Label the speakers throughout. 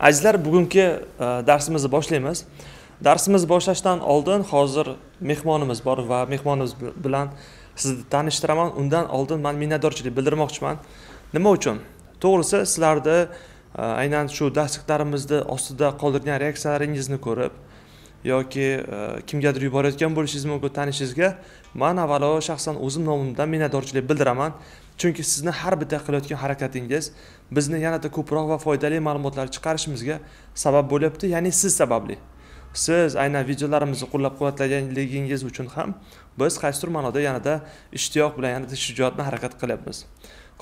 Speaker 1: azizlar bugungi e, darsimizni boshlaymiz. Darsimizni boshlashdan oldin hozir mehmonimiz bor va mehmonimiz bilan sizni tanishtiraman. Undan oldin man minnatdorchilik bildirmoqchiman. Nima uchun? To'g'risi sizlarni e, aynan shu darsliklarimizni ostida qoldirgan reaksiyalaringizni ko'rib yoki e, kimgadir yuborayotgan bo'lishingiz mumkin tanishingizga man avvalo shaxsan o'zim nomimdan minnatdorchilik bildiraman. Chunki sizni har bitta qilayotgan harakatingiz bizni yanada ko'proq va foydali ma'lumotlar chiqarishimizga sabab bo'lyapti ya'ni siz sababli. Siz aynan videolarimizni qo'llab quvvatlaganligingiz uchun ham biz qaysidir ma'noda yanada ishtiyoq bilan yanada shijoat bilan harakat qilyapmiz.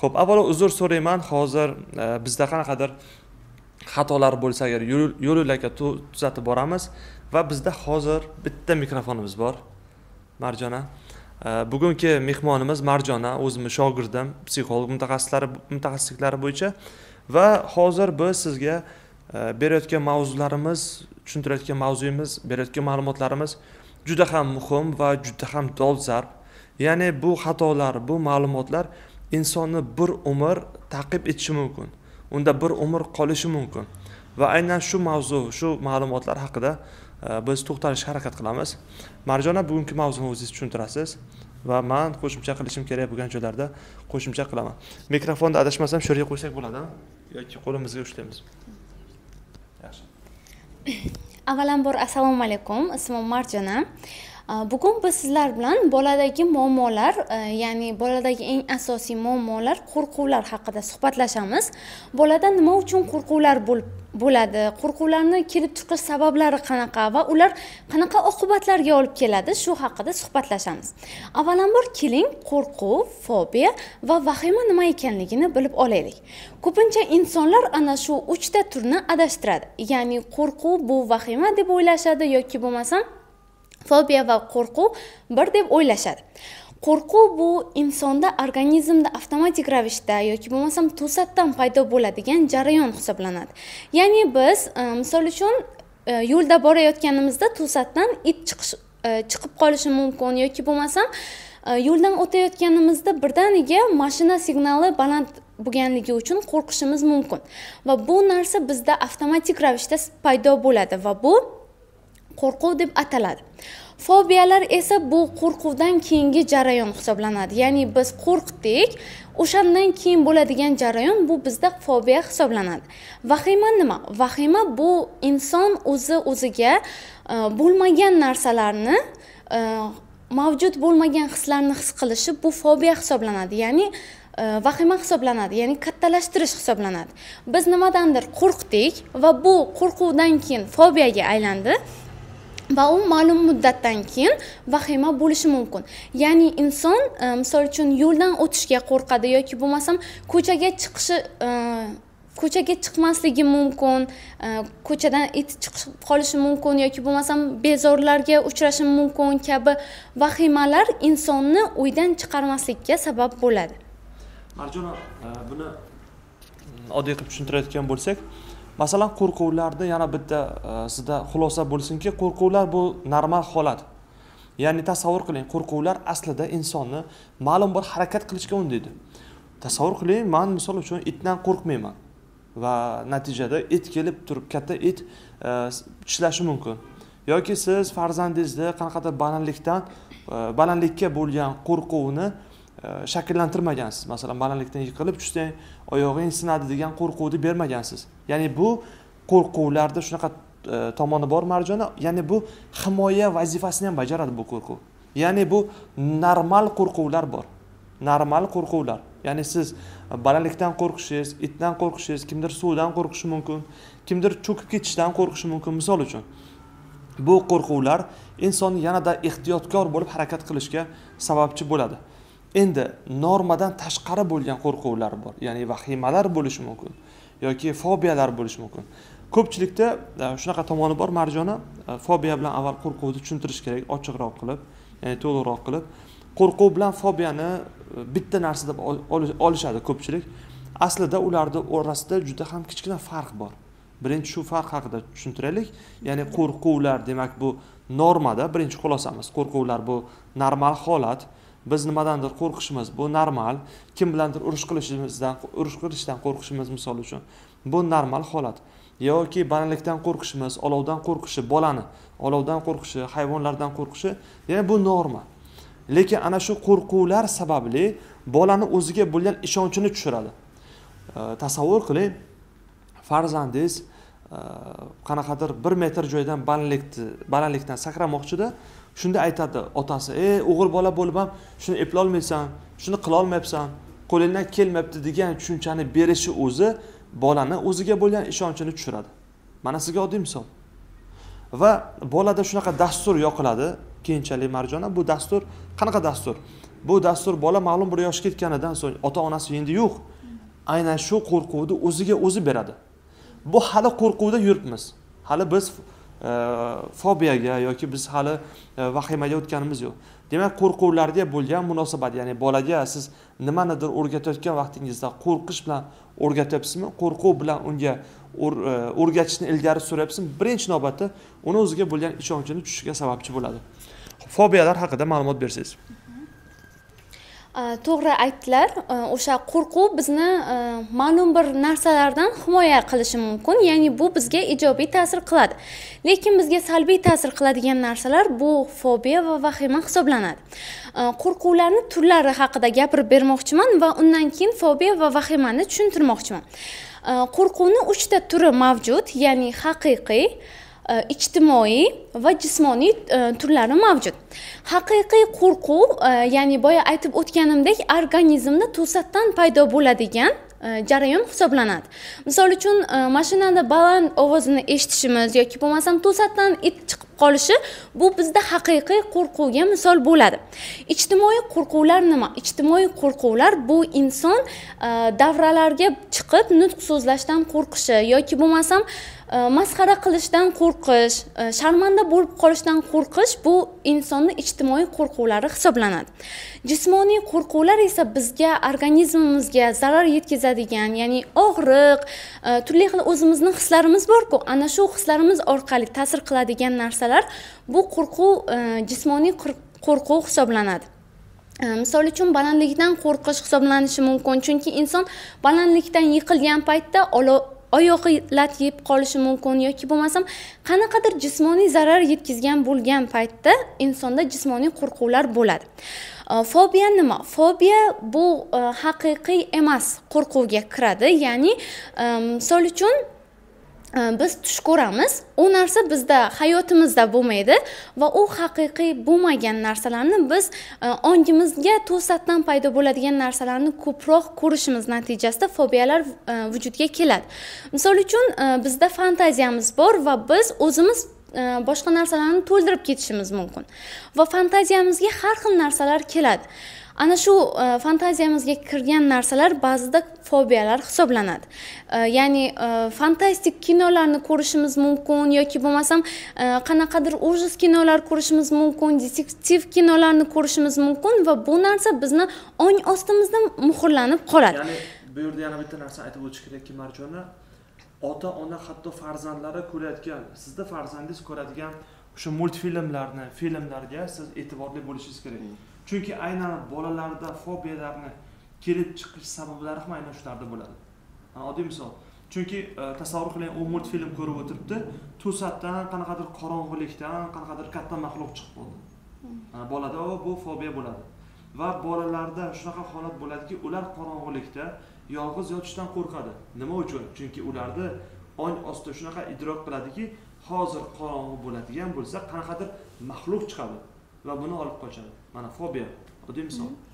Speaker 1: Ho'p avvalo uzr so'rayman. Hozir e, bizda qanaqadir xatolar bo'lsa agar yo'l yo'lakka tuzatib boramiz va bizda hozir bitta mikrofonimiz bor. Marjona. Э, bugungi mehmonimiz marjona o'zimni shogirdim psixolog mutaxassislari mutaxassisliklari bo'yicha. Va hozir biz sizga e, berayotgan mavzularimiz tushuntirayotgan mavzuyimiz berayotgan ma'lumotlarimiz juda ham muhim va juda ham dolzarb. Ya'ni bu xatolar bu ma'lumotlar insonni bir umr taqib etishi mumkin. Unda bir umr qolishi mumkin. Va aynan shu mavzu shu ma'lumotlar haqida Э, biz to'xtalishga harakat qilamiz. Marjona bugungi mavzuni o'zingiz tushuntirasiz va man qo'shimcha qilishim kerak bo'lgan joylarda qo'shimcha qilaman. Mikrofonni adashmasam shu yerga qo'ysak bo'ladimi yoki qo'limizga ushlaymiz?
Speaker 2: Yaxshi. Avvalambor assalomu alaykum. Ismim marjona. Э, bugun biz sizlar bilan boladagi muammolar e, ya'ni boladagi eng asosiy muammolar qo'rquvlar haqida suhbatlashamiz. Bolada nima uchun qo'rquvlar bo'lib bo'ladi? Qo'rquvlarni kelib chiqish sabablari qanaqa va ular qanaqa oqibatlarga olib keladi? Shu haqida suhbatlashamiz. Avvalambor keling qo'rquv fobiya va vahima nima ekanligini bilib olaylik. Ko'pincha insonlar ana shu uchta turni adashtiradi. Ya'ni qo'rquv bu vahima deb o'ylashadi yoki bo'lmasam fobiya va qo'rquv bir deb o'ylashadi. Qo'rquv bu insonda organizmda avtomatik ravishda yoki bo'lmasam to'satdan paydo bo'ladigan jarayon hisoblanadi. Ya'ni biz e, misol uchun e, yo'lda borayotganimizda to'satdan it chiqish e, chiqib qolishi mumkin yoki bo'lmasam yo'ldan o'tayotganimizda birdaniga mashina signali baland bo'lganligi uchun qo'rqishimiz mumkin. Va bu narsa bizda avtomatik ravishda paydo bo'ladi va bu qo'rquv deb ataladi. Fobiyalar esa bu qo'rquvdan keyingi jarayon hisoblanadi. Ya'ni biz qo'rqdik o'shandan keyin bo'ladigan jarayon bu bizda fobiya hisoblanadi. Vahima nima? Vahima bu inson o'zi o'ziga e, bo'lmagan narsalarni e, mavjud bo'lmagan hislarni his qilishi bu fobiya hisoblanadi. Ya'ni e, vahima hisoblanadi. Ya'ni kattalashtirish hisoblanadi. Biz nimadandir qo'rqdik va bu qo'rquvdan keyin fobiyaga aylandi. Va u ma'lum muddatdan keyin vahima bo'lishi mumkin. Ya'ni inson e, misol uchun yo'ldan o'tishga qo'rqadi yoki bo'lmasam ko'chaga chiqishi e, ko'chaga chiqmasligi mumkin e, ko'chadan it chiqib qolishi mumkin yoki bo'lmasam bezorilarga uchrashi mumkin kabi vahimalar insonni uydan chiqarmaslikka sabab bo'ladi.
Speaker 1: Marjona e, buni oddiy qilib tushuntirayotgan bo'lsak masalan qo'rquvlarni yana bitta e, sizda xulosa bo'lsinki qo'rquvlar bu normal holat. Ya'ni tasavvur qiling qo'rquvlar aslida insonni ma'lum bir harakat qilishga undaydi. Tasavvur qiling man misol uchun itdan qo'rqmayman va natijada it kelib turib katta it e, tishlashi mumkin. Yoki siz farzandingizni qanaqadir balandlikdan e, balandlikka bo'lgan qo'rquvni shakllantirmagansiz. Masalan balandlikdan yiqilib tushsang oyog'ing sinadi degan qo'rquvni bermagansiz. Ya'ni bu qo'rquvlarda shunaqa e, tomoni bor marjona. Ya'ni bu himoya vazifasini ham bajaradi bu qo'rquv. Ya'ni bu normal qo'rquvlar bor. Normal qo'rquvlar. Ya'ni siz balandlikdan qo'rqishingiz itdan qo'rqishingiz kimdir suvdan qo'rqishi mumkin kimdir cho'kib ketishdan qo'rqishi mumkin. Misol uchun bu qo'rquvlar insonni yanada ehtiyotkor bo'lib harakat qilishga sababchi bo'ladi. Endi normadan tashqari bo'lgan qo'rquvlar bor ya'ni vahimalar bo'lishi mumkin yoki fobiyalar bo'lishi mumkin. Ko'pchilikda e, shunaqa tomoni bor marjona e, fobiya bilan avval qo'rquvni tushuntirish kerak ochiqroq qilib ya'ni to'liqroq qilib. Qo'rquv bilan fobiyani e, bitta narsa deb olishadi ko'pchilik. Aslida ularni orasida juda ham kichkina farq bor. Birinchi shu farq haqida tushuntiraylik. Ya'ni qo'rquvlar demak bu normada birinchi xulosamiz qo'rquvlar bu normal holat. Biz nimadandir qo'rqishimiz bu normal. Kim bilandir urush qilishimizdan urush qilishdan qo'rqishimiz misol uchun bu normal holat. Yoki balandlikdan qo'rqishimiz olovdan qo'rqishi bolani olovdan qo'rqishi hayvonlardan qo'rqishi ya'ni bu norma lekin ana shu qo'rquvlar sababli bolani o'ziga bo'lgan ishonchini tushiradi. Tasavvur qiling farzandingiz e, qanaqadir bir metr joydan balandlikni balandlikdan sakramoqchida shunda aytadi otasi ey o'g'il bola bo'lib ham shuni eplolmaysan shuni qilolmayapsan qo'lingdan kelmayapti degan tushunchani berishi o'zi bolani o'ziga bo'lgan ishonchini tushiradi. Mana sizga oddiy misol. Va bolada shunaqa dastur yoqiladi keyinchalik marjona bu dastur qanaqa dastur? Bu dastur bola ma'lum bir yoshga yetganidan so'ng ota onasi endi yo'q aynan shu qo'rquvni o'ziga o'zi beradi. Bu hali qo'rquvda yuribmiz hali biz fobiyaga yoki biz hali e, vahimaga o'tganimiz yo'q. Demak qo'rquvlarga bo'lgan munosabat ya'ni bolaga siz nimanidir o'rgatayotgan vaqtingizda qo'rqish bilan o'rgatyapsizmi qo'rquv bilan unga e, o'rgatishni ilgari suryapsizmi? Birinchi navbatda uni o'ziga bo'lgan ishonchini tushishiga sababchi bo'ladi. Fobiyalar haqida ma'lumot bersangiz.
Speaker 2: Э, to'g'ri aytdilar. Э, o'sha qo'rquv bizni э, ma'lum bir narsalardan himoya qilishi mumkin ya'ni bu bizga ijobiy ta'sir qiladi. Lekin bizga salbiy ta'sir qiladigan narsalar bu fobiya va vahima hisoblanadi. Qo'rquvlarni turlari haqida gapirib bermoqchiman va undan keyin fobiya va vahimani tushuntirmoqchiman. Qo'rquvni uchta turi mavjud ya'ni haqiqiy E, ijtimoiy va jismoniy e, turlari mavjud. Haqiqiy qo'rquv e, ya'ni boya aytib o'tganimdek organizmda to'satdan paydo bo'ladigan jarayon hisoblanadi. Misol uchun mashinada baland ovozini eshitishimiz yoki bo'lmasam to'satdan it chiqib qolishi bu bizda haqiqiy qo'rquvga misol bo'ladi. Ijtimoiy qo'rquvlar nima? Ijtimoiy qo'rquvlar bu inson davralarga chiqib nutq so'zlashdan qo'rqishi yoki bo'lmasam masxara qilishdan qo'rqish sharmanda bo'lib qolishdan qo'rqish bu insonni ijtimoiy qo'rquvlari hisoblanadi jismoniy qo'rquvlar esa bizga organizmimizga zarar yetkazadigan ya'ni og'riq turli xil o'zimizni hislarimiz borku ana shu hislarimiz orqali ta'sir qiladigan narsalar bu qo'rquv jismoniy qo'rquv hisoblanadi misol uchun balandlikdan qo'rqish hisoblanishi mumkin chunki inson balandlikdan yiqilgan paytda oyoqi oyog'i lat yeb qolishi mumkin yoki bo'lmasam qanaqadir jismoniy zarar yetkazgan bo'lgan paytda insonda jismoniy qo'rquvlar bo'ladi. Fobiya nima? Fobiya bu haqiqiy emas qo'rquvga kiradi. Ya'ni misol uchun Э, biz tush ko'ramiz u narsa bizda hayotimizda bo'lmaydi va u haqiqiy bo'lmagan narsalarni biz e, ongimizga to'satdan paydo bo'ladigan narsalarni ko'proq ko'rishimiz natijasida fobiyalar e, vujudga keladi. Misol uchun e, bizda fantaziyamiz bor va biz o'zimiz boshqa narsalarni to'ldirib ketishimiz mumkin va fantaziyamizga har xil narsalar keladi. Ana shu e, fantaziyamizga kirgan narsalar ba'zida fobiyalar hisoblanadi. E, ya'ni e, fantastik kinolarni ko'rishimiz mumkin yoki bo'lmasam qanaqadir ужас kinolar ko'rishimiz mumkin detektiv kinolarni ko'rishimiz mumkin va bu narsa bizni ong ostimizda muhrlanib qoladi.
Speaker 1: Ya'ni bu yerda yana bitta narsa aytib o'tish kerakki marjona ota ona hatto farzandlari ko'rayotgan sizni farzandingiz ko'radigan o'sha multfilmlarni filmlarga siz e'tiborli bo'lishingiz kerak. Hmm. Chunki aynan bolalarda fobiyalarni kelib chiqish sabablari ham aynan shularda bo'ladi. Oddiy misol. Chunki e, tasavvur qiling u multfilm ko'rib o'tiribdi to'satdan qanaqadir qorong'ulikdan qanaqadir katta maxluq chiqib qoldi. Hmm. bolada bu fobiya bo'ladi. Va bolalarda shunaqa holat bo'ladiki ular qorong'ulikda yolg'iz yotishdan qo'rqadi. Nima uchun? Chunki ularni ong ostida shunaqa idrok qiladiki hozir qorong'i bo'ladigan bo'lsa qanaqadir maxluq chiqadi va buni olib qochadi. Mana fobiya oddiy misol. Mm-hmm.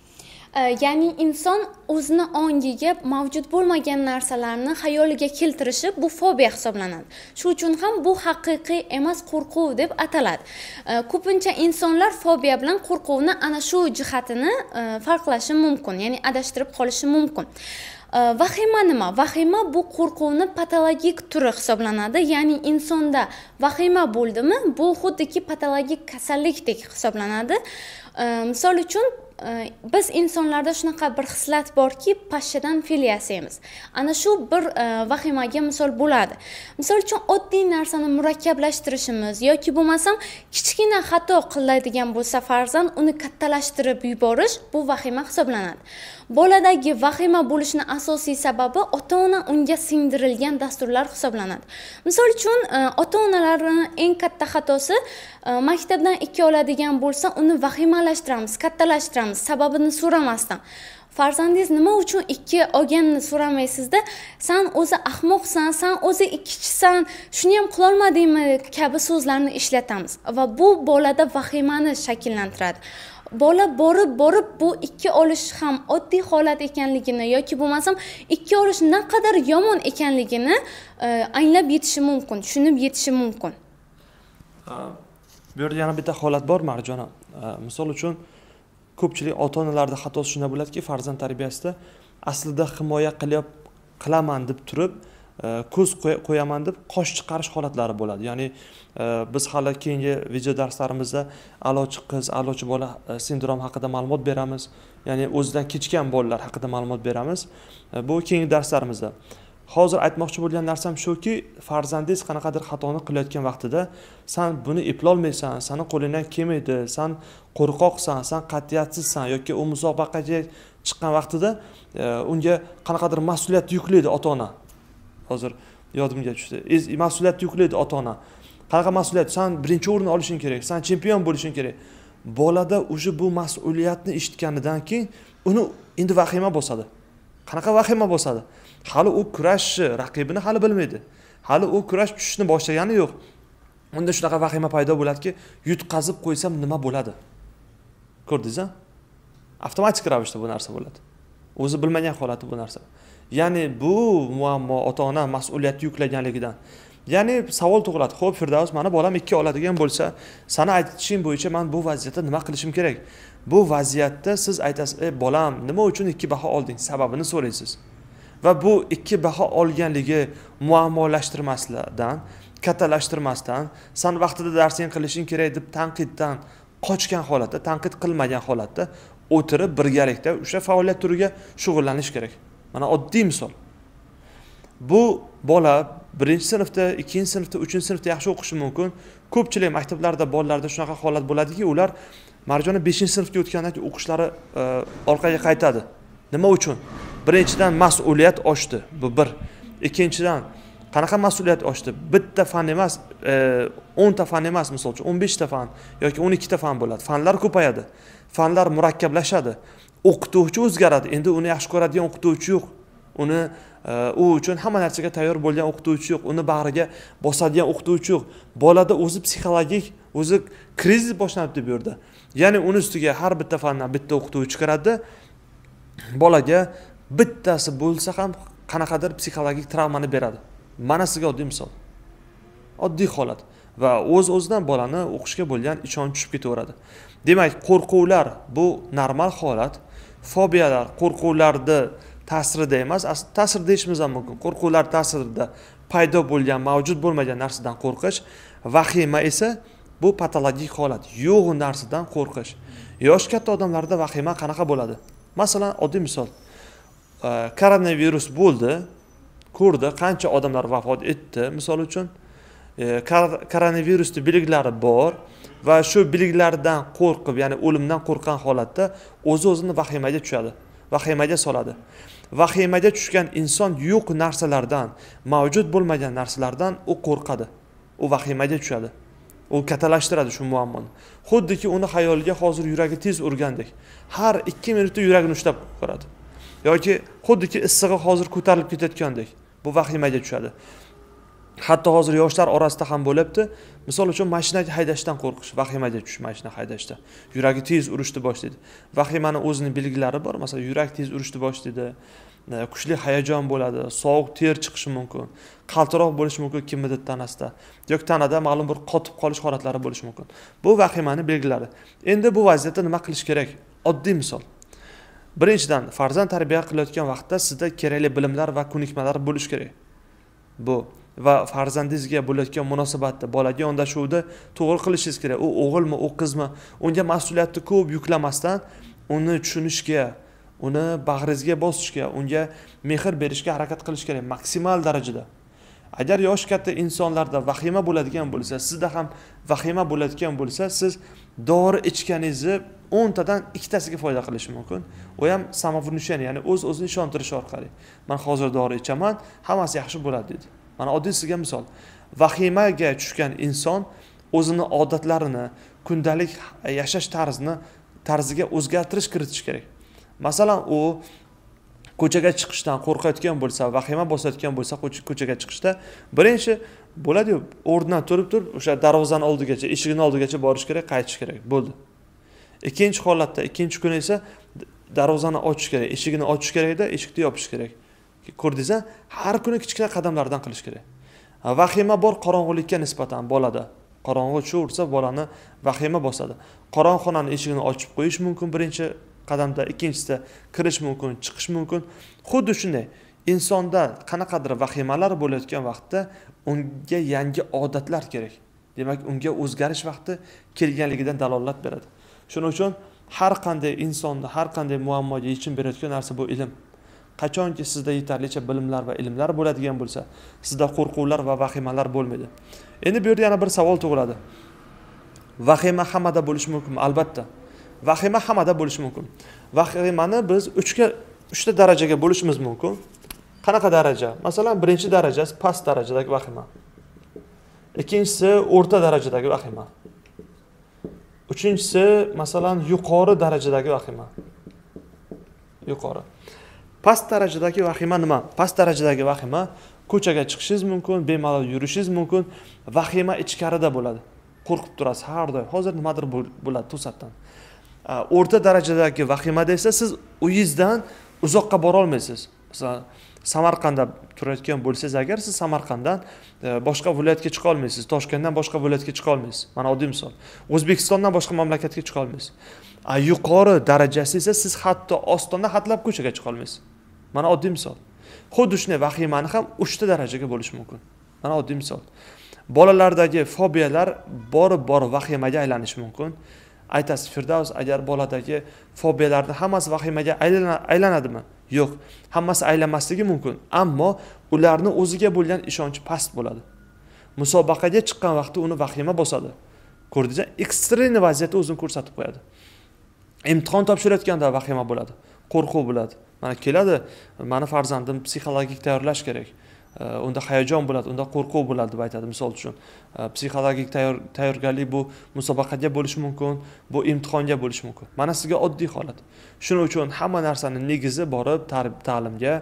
Speaker 2: Э, ya'ni inson o'zini ongiga mavjud bo'lmagan narsalarni xayoliga keltirishi bu fobiya hisoblanadi. Shu uchun ham bu haqiqiy emas qo'rquv deb ataladi. Э, ko'pincha insonlar fobiya bilan qo'rquvni ana shu jihatini э, farqlashi mumkin ya'ni adashtirib qolishi mumkin. Vahima nima vahima bu qo'rquvni patologik turi hisoblanadi. Ya'ni insonda vahima bo'ldimi bu xuddiki patologik kasallikdek hisoblanadi. Misol uchun biz insonlarda shunaqa bir xislat borki pashshadan fil yasaymiz ana shu bir vahimaga misol bo'ladi misol uchun oddiy narsani murakkablashtirishimiz yoki bo'lmasam kichkina xato qiladigan bo'lsa farzand uni kattalashtirib yuborish bu vahima hisoblanadi. Boladagi vahima bo'lishini asosiy sababi ota ona unga singdirilgan dasturlar hisoblanadi. Misol uchun e, ota onalarni eng katta xatosi e, maktabdan ikki oladigan bo'lsa uni vahimalashtiramiz kattalashtiramiz sababini so'ramasdan. Farzandingiz nima uchun ikki olganini so'ramaysizda san o'zi ahmoqsan san o'zi ikkichisan shuni ham qilolmadingmi? kabi so'zlarni ishlatamiz va bu bolada vahimani shakllantiradi. Bola borib borib bu ikki olish ham oddiy holat ekanligini yoki bo'lmasam ikki olish naqadar yomon ekanligini e, anglab yetishi mumkin tushunib yetishi mumkin.
Speaker 1: Bu yerda yana bitta holat bor marjona. Misol uchun ko'pchilik ota onalarda xatosi shunda bo'ladiki farzand tarbiyasida aslida himoya qilib qilaman deb turib ko'z qo'yaman deb qosh chiqarish holatlari bo'ladi. Ya'ni e, biz hali keyingi video darslarimizda a'lochi qiz a'lochi bola e, sindrom haqida ma'lumot beramiz. Ya'ni o'zidan kechgan bolalar haqida ma'lumot beramiz. E, bu keyingi darslarimizda. Hozir aytmoqchi bo'lgan narsam shuki farzandingiz qanaqadir xatoni qilayotgan vaqtida san buni eplolmaysan sani qo'lingdan kelmaydi san qo'rqoqsan san qat'iyatsizsan yoki u musobaqaga chiqqan vaqtida unga qanaqadir mas'uliyat yuklaydi ota ona hozir yodimga tushdi. Mas'uliyat yuklaydi ota ona qanaqa mas'uliyat? San birinchi o'rinni olishing kerak san chempion bo'lishing kerak. Bolada уже bu mas'uliyatni eshitganidan keyin uni endi vahima bosadi. Qanaqa vahima bosadi? Hali u kurashni raqibini hali bilmaydi. Hali u kurash tushishni boshlagani yo'q. Unda shunaqa vahima paydo bo'ladiki yutqazib qo'ysam nima bo'ladi? Ko'rdingiz a avtomatik ravishda bu narsa bo'ladi. O'zi bilmagan holati bu narsa. Ya'ni bu muammo ota ona mas'uliyat yuklaganligidan. Ya'ni savol tug'iladi. Ho'p firdavs mani bolam ikki oladigan bo'lsa sani aytishing bo'yicha man bu vaziyatda nima qilishim kerak? Bu vaziyatda siz aytasiz ey bolam nima uchun ikki baho olding? Sababini so'raysiz. Va bu ikki baho olganligi muammolashtirmasdan kattalashtirmasdan san vaqtida darsing qilishing kerak deb tanqiddan qochgan holatda tanqid qilmagan holatda o'tirib birgalikda o'sha faoliyat turiga shug'ullanish kerak. Mana oddiy misol. Bu bola birinchi sinfda ikkinchi sinfda uchinchi sinfda yaxshi o'qishi mumkin. Ko'pchilik maktablarda bolalarda shunaqa holat bo'ladiki ular marjona beshinchi sinfga o'tgandan keyin o'qishlari e, orqaga qaytadi. Nima uchun? Birinchidan mas'uliyat oshdi bu bir. Ikkinchidan qanaqa mas'uliyat oshdi? Bitta fan emas e, o'nta fan emas misol uchun o'n beshta fan yoki o'n ikkita fan bo'ladi. Fanlar ko'payadi. Fanlar murakkablashadi. O'qituvchi o'zgaradi. Endi uni yaxshi ko'radigan o'qituvchi yo'q. Uni e, u uchun hamma narsaga tayyor bo'lgan o'qituvchi yo'q. Uni bag'riga bosadigan o'qituvchi yo'q. Bolada o'zi psixologik o'zi krizis boshlanibdi bu yerda ya'ni uni ustiga har bitta fandan bitta o'qituvchi kiradi. Bolaga bittasi bo'lsa ham qanaqadir psixologik travmani beradi. Mana sizga oddiy misol. Oddiy holat. Va o'z o'zidan bolani o'qishga bo'lgan ishonch tushib ketaveradi. Demak qo'rquvlar bu normal holat. Fobiyalar qo'rquvlarni ta'sirida emas. Ta'sir deyishimiz ham mumkin. Qo'rquvlar ta'sirida paydo bo'lgan mavjud bo'lmagan narsadan qo'rqish. Vahima esa bu patologik holat. Yo'q narsadan qo'rqish. Yosh katta odamlarda vahima qanaqa bo'ladi? Masalan oddiy misol. Koronavirus bo'ldi ko'rdi qancha odamlar vafot etdi. Misol uchun koronavirusni belgilari bor. Va shu biliklardan qo'rqib ya'ni o'limdan qo'rqqan holatda o'zi o'zini vahimaga tushadi vahimaga soladi. Vahimaga tushgan inson yo'q narsalardan mavjud bo'lmagan narsalardan u qo'rqadi u vahimaga tushadi u kattalashtiradi shu muammoni. Xuddiki uni xayoliga hozir yuragi tez urgandek har ikki minutda yuragini ushlab ko'radi. Yoki xuddiki issig'i hozir ko'tarilib ketayotgandek bu vahimaga tushadi. Hatto hozir yoshlar orasida ham bo'lyapti misol uchun mashina haydashdan qo'rqish vahimaga tushish mashina haydashda. Yuragi tez urishni boshlaydi. Vahimani o'zini belgilari bor masalan yurak tez urishni boshlaydi e, kuchli hayajon bo'ladi sovuq ter chiqishi mumkin qaltiroq bo'lishi mumkin kimnidir tanasida. Yoki tanada ma'lum bir qotib qolish holatlari bo'lishi mumkin. Bu vahimani belgilari endi bu vaziyatda nima qilish kerak? Oddiy misol. Birinchidan farzand tarbiya qilayotgan vaqtda sizda kerakli bilimlar va ko'nikmalar bo'lishi kerak. Bu va farzandingizga bo'layotgan munosabatda bolaga yondashuvni to'g'ri qilishingiz kerak. U o'g'ilmi u qizmi unga mas'uliyatni ko'p yuklamasdan uni tushunishga uni bag'ringizga bosishga unga mehr berishga harakat qilish kerak maksimal darajada. Agar yoshi katta insonlarda vahima bo'ladigan bo'lsa sizda ham vahima bo'ladigan bo'lsa siz dori ichganingizni o'ntadan ikkitasiga foyda qilishi mumkin. U ham samovnушение ya'ni o'z o'zini ishontirish orqali. Man hozir dori ichaman hammasi yaxshi bo'ladi deydi mana oddiy sizga misol. Vahimaga tushgan inson o'zini odatlarini kundalik yashash tarzini tarziga o'zgartirish kiritish kerak. Masalan u ko'chaga chiqishdan qo'rqayotgan bo'lsa vahima bosayotgan bo'lsa ko'chaga chiqishda birinchi bo'ladiyu o'rnidan turib turib o'sha darvozani oldigacha eshigini oldigacha borish kerak qaytish kerak. Bo'ldi. Ikkinchi holatda ikkinchi kuni esa darvozani ochish kerak eshigini ochish kerakda eshikni yopish kerak. Ko'rdingiz har kuni kichkina qadamlardan qilish kerak. Vahima bor qorong'ulikka nisbatan bolada. Qorong'i tushaversa bolani vahima bosadi. Qorong'ixonani eshigini ochib qo'yish mumkin birinchi qadamda ikkinchisida kirish mumkin chiqish mumkin. Xuddi shunday insonda qanaqadir vahimalar bo'layotgan vaqtda unga yangi odatlar kerak. Demak unga o'zgarish vaqti kelganligidan dalolat beradi. Shuning uchun har qanday insonni har qanday muammoga yechim berayotgan narsa bu ilm. Qachonki sizda yetarlicha bilimlar va ilmlar bo'ladigan bo'lsa sizda qo'rquvlar va vahimalar bo'lmaydi. Endi bu yerda yana bir savol tug'iladi. Vahima hammada bo'lishi mumkinmi albatta. Vahima hammada bo'lishi mumkin. Vahimani biz uchga uchta darajaga bo'lishimiz mumkin. Qanaqa daraja? Masalan birinchi darajasi past darajadagi vahima. Ikkinchisi o'rta darajadagi vahima. Uchinchisi masalan yuqori darajadagi vahima. Yuqori. Past darajadagi vahima nima? Past darajadagi vahima ko'chaga chiqishingiz mumkin bemalol yurishingiz mumkin vahima ichkarida bo'ladi. Qo'rqib turasiz har doim. Hozir nimadir bo'ladi to'satdan. O'rta darajadagi vahimada esa siz uyingizdan uzoqqa borolmaysiz masalan samarqandda turayotgan bo'lsangiz agar siz samarqanddan e, boshqa viloyatga chiqa olmaysiz toshkentdan boshqa viloyatga chiqa olmaysiz. Mana oddiy misol. O'zbekistondan boshqa mamlakatga chiqa olmaysiz. Yuqori darajasi esa siz hatto ostonda hatlab ko'chaga chiqa olmaysiz. Mana oddiy misol. Xuddi shunday vahimani ham uchta darajaga bo'lishi mumkin. Mana oddiy misol. Bolalardagi fobiyalar borib borib vahimaga aylanishi mumkin. Aytasiz firdavs agar boladagi fobiyalarni hammasi vahimaga aylanadimi? Yo'q. Hammasi aylanmasligi mumkin ammo ularni o'ziga bo'lgan ishonchi past bo'ladi. Musobaqaga chiqqan vaqtda uni vahima bosadi. Ko'rdingiz ekstremniy vaziyatda o'zini ko'rsatib qo'yadi. Imtihon topshirayotganda vahima bo'ladi. Qo'rquv bo'ladi. Mana keladi mani farzandim psixologik tayyorlash kerak. Unda hayajon bo'ladi unda qo'rquv bo'ladi deb aytadi misol uchun. Psixologik tayyorgarlik bu musobaqaga bo'lishi mumkin bu imtihonga bo'lishi mumkin. Mana sizga oddiy holat. Shuning uchun hamma narsani negizi borib ta'limga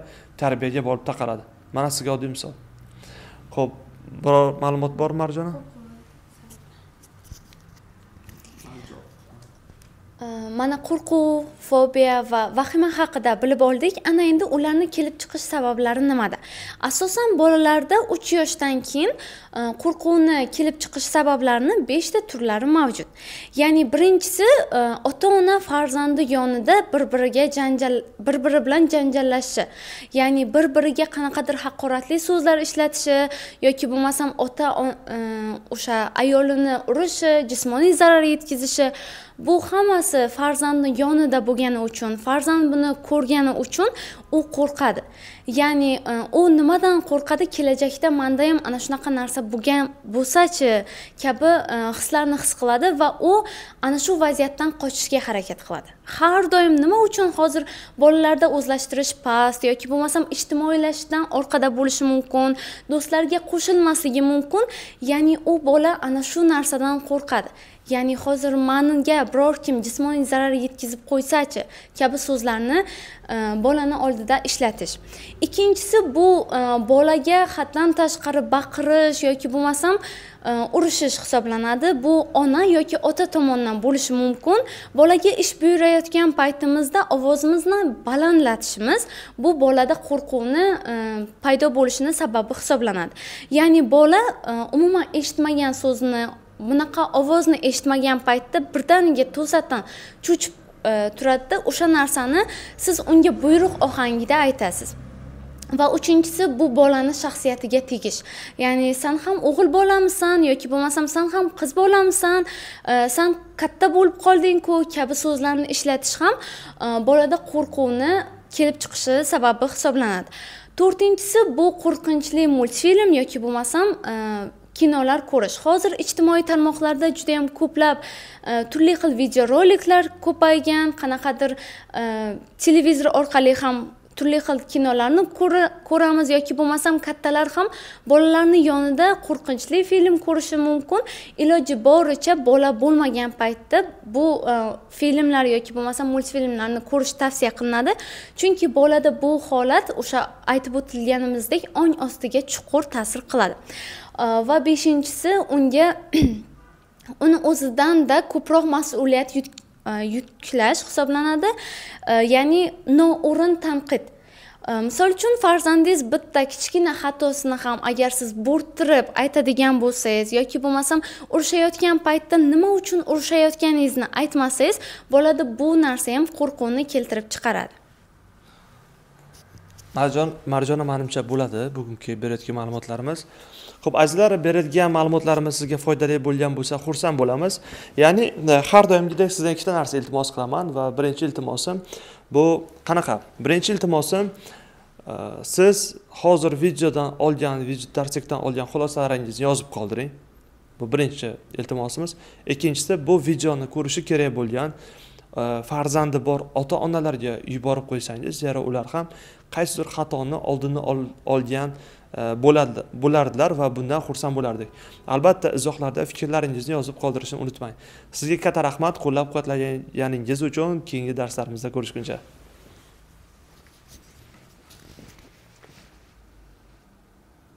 Speaker 1: tarbiyaga borib taqaladi. Mana sizga oddiy misol. Ho'p biror ma'lumot bormi marjona
Speaker 2: mana qo'rquv fobiya va vahima haqida bilib oldik ana endi ularni kelib chiqish sabablari nimada? Asosan bolalarda uch yoshdan keyin Э, qo'rquvni kelib chiqish sabablarini beshta turlari mavjud. Ya'ni birinchisi e, ota ona farzandi yonida bir biriga janjal bir biri bilan janjallashishi ya'ni bir biriga qanaqadir haqoratli so'zlar ishlatishi yoki bo'lmasam ota e, o'sha ayolini urishi jismoniy zarar yetkazishi. Bu hammasi farzandni yonida bo'lgani uchun farzand buni ko'rgani uchun u qo'rqadi. Ya'ni e, u nimadan qo'rqadi kelajakda manda ham ana shunaqa narsa bo'lgan bo'lsachi kabi e, hislarni his qiladi va u ana shu vaziyatdan qochishga harakat qiladi. Har doim nima uchun hozir bolalarda o'zlashtirish past yoki bo'lmasam ijtimoiylashishdan orqada bo'lishi mumkin do'stlarga qo'shilmasligi mumkin ya'ni u bola ana shu narsadan qo'rqadi. Ya'ni hozir manga biror kim jismoniy zarar yetkazib qo'ysachi kabi so'zlarni e, bolani oldida ishlatish. Ikkinchisi bu e, bolaga haddan tashqari baqirish yoki bo'lmasam e, urishish hisoblanadi. Bu ona yoki ota tomonidan bo'lishi mumkin. Bolaga ish buyurayotgan paytimizda ovozimizni balandlatishimiz bu bolada qo'rquvni paydo bo'lishini sababi hisoblanadi. Ya'ni bola umuman eshitmagan so'zni bunaqa ovozni eshitmagan paytda birdaniga to'satdan cho'chib e, turadida o'sha narsani siz unga buyruq ohangida aytasiz. Va uchinchisi bu bolani shaxsiyatiga tegish. Ya'ni san ham o'g'il bolamisan yoki bo'lmasam san ham qiz bolamisan e, san katta bo'lib qoldingku kabi so'zlarni ishlatish ham e, bolada qo'rquvni kelib chiqishi sababi hisoblanadi. To'rtinchisi bu qo'rqinchli multfilm yoki bo'lmasam e, kinolar ko'rish. Hozir ijtimoiy tarmoqlarda juda yam ko'plab e, turli xil videoroliklar ko'paygan qanaqadir e, televizor orqali ham turli xil kinolarni ko'ramiz yoki bo'lmasam kattalar ham bolalarni yonida qo'rqinchli film ko'rishi mumkin. Iloji boricha bola bo'lmagan paytda bu e, filmlar yoki bo'lmasam multfilmlarni ko'rish tavsiya qilinadi. Chunki bolada bu holat o'sha aytib o'tilganimizdek ong ostiga chuqur ta'sir qiladi. Va beshinchisi unga uni o'zidanda ko'proq mas'uliyat yuklash hisoblanadi ya'ni noo'rin tanqid misol uchun farzandingiz bitta kichkina xatosini ham agar siz bo'rttirib aytadigan bo'lsangiz yoki bo'lmasam urushayotgan paytda nima uchun urushayotganingizni aytmasangiz bolada bu narsa ham qo'rquvni keltirib chiqaradi
Speaker 1: marjon marjona manimcha bo'ladi bugungi berayotgan ma'lumotlarimiz ho'p azizlar beradigan ma'lumotlarimiz sizga foydali bo'lgan bo'lsa xursand bo'lamiz. Ya'ni e, har doimgidek sizdan ikkita narsa iltimos qilaman va birinchi iltimosim bu qanaqa? Birinchi iltimosim e, siz hozir videodan olgan video darslikdan olgan xulosalaringizni yozib qoldiring. Bu birinchi iltimosimiz. Ikkinchisi bu videoni ko'rishi kerak bo'lgan e, farzandi bor ota onalarga yuborib qo'ysangiz zero ular ham qaysidir xatoni oldini olgan ol E, bo'lardilar va bundan xursand bo'lardik. Albatta izohlarda fikrlaringizni yozib qoldirishni unutmang. Sizga katta rahmat qo'llab quvvatlaganingiz uchun keyingi darslarimizda ko'rishguncha.